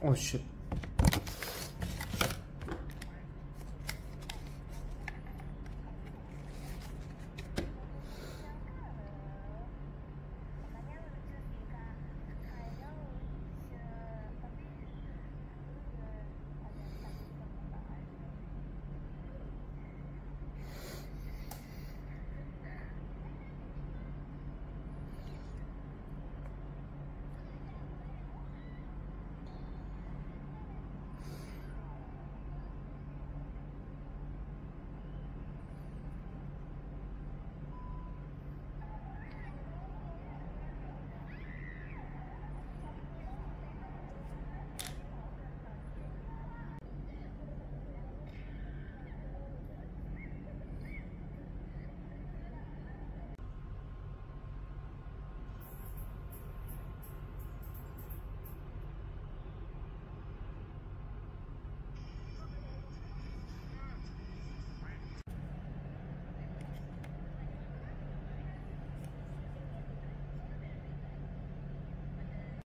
我去